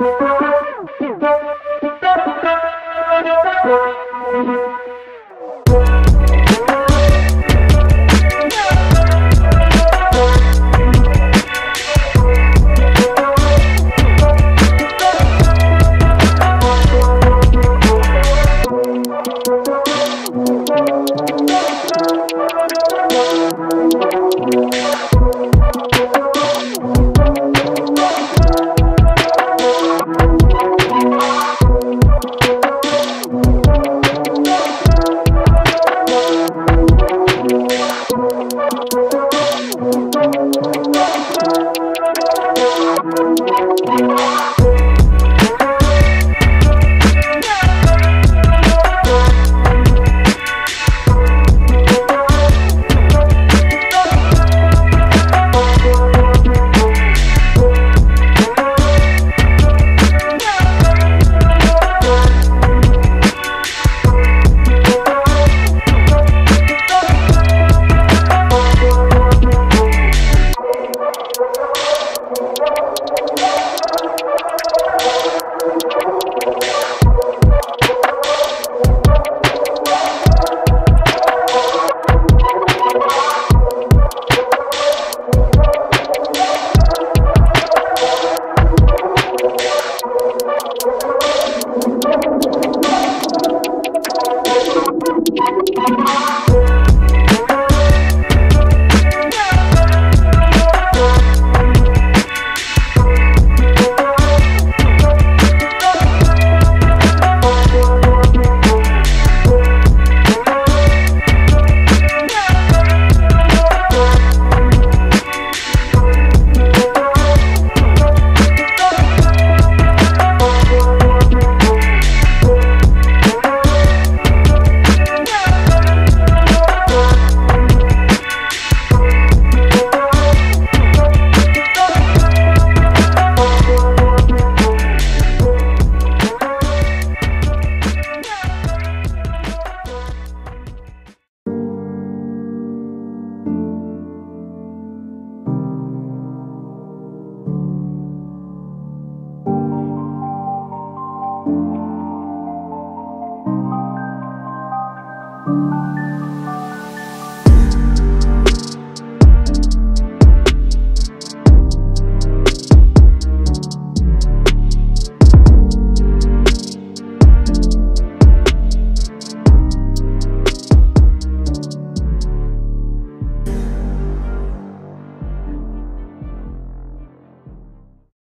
Thank you. Thank you.